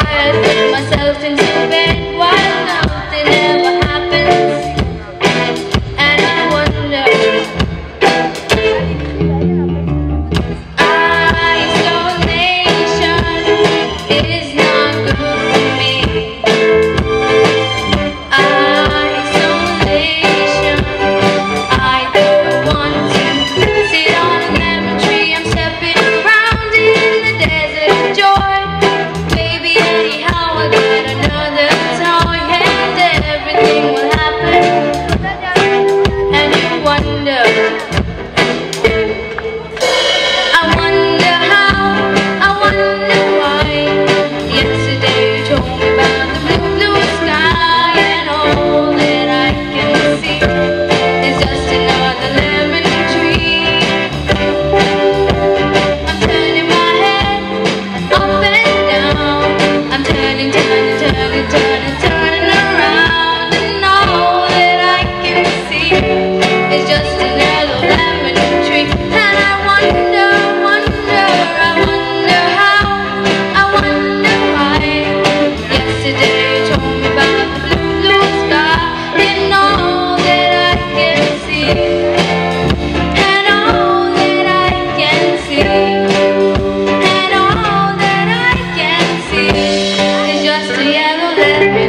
tired, myself into bed while nothing ever 你终。and